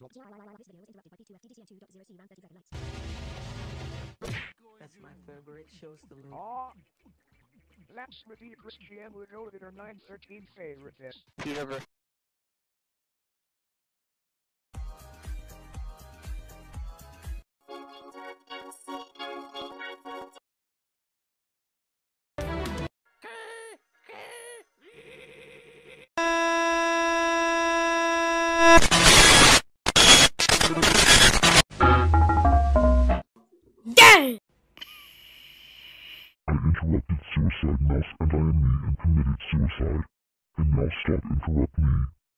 That's my favorite shows the link. Oh, let's repeat Christian would know that our 913 favorite is. Peter. I interrupted suicide mouse and I am me and committed suicide. And now stop interrupting